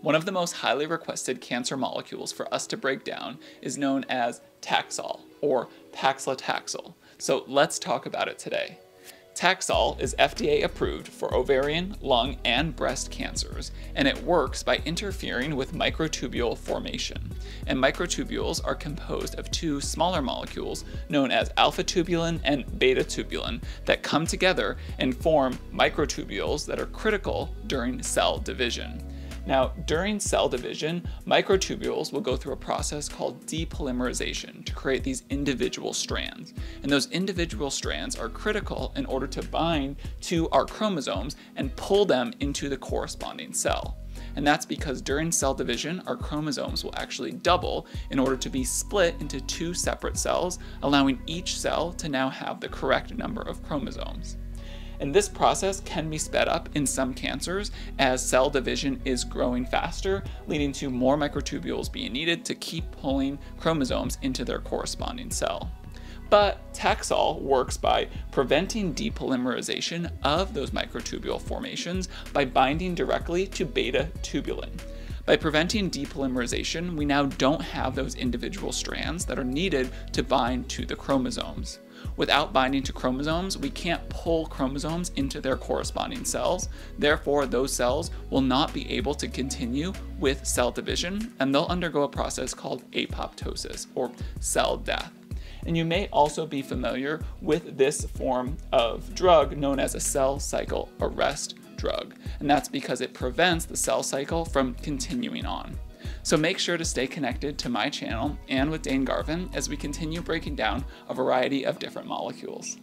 One of the most highly requested cancer molecules for us to break down is known as Taxol, or paclitaxel. So let's talk about it today. Taxol is FDA approved for ovarian, lung, and breast cancers, and it works by interfering with microtubule formation. And microtubules are composed of two smaller molecules known as alpha tubulin and beta tubulin that come together and form microtubules that are critical during cell division. Now, during cell division, microtubules will go through a process called depolymerization to create these individual strands. And those individual strands are critical in order to bind to our chromosomes and pull them into the corresponding cell. And that's because during cell division, our chromosomes will actually double in order to be split into two separate cells, allowing each cell to now have the correct number of chromosomes. And this process can be sped up in some cancers as cell division is growing faster, leading to more microtubules being needed to keep pulling chromosomes into their corresponding cell. But Taxol works by preventing depolymerization of those microtubule formations by binding directly to beta tubulin. By preventing depolymerization, we now don't have those individual strands that are needed to bind to the chromosomes. Without binding to chromosomes, we can't pull chromosomes into their corresponding cells. Therefore, those cells will not be able to continue with cell division, and they'll undergo a process called apoptosis, or cell death. And you may also be familiar with this form of drug known as a cell cycle arrest drug, and that's because it prevents the cell cycle from continuing on. So make sure to stay connected to my channel and with Dane Garvin as we continue breaking down a variety of different molecules.